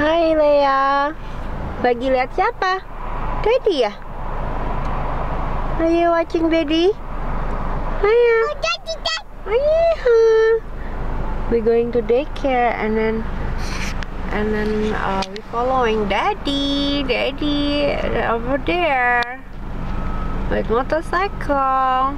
Hai Lea. Lagi lihat siapa? Daddy ya? Are you watching Daddy? Hiya. Oh, daddy, daddy. We're going to daycare and then and then uh, we following Daddy. Daddy over there with motorcycle.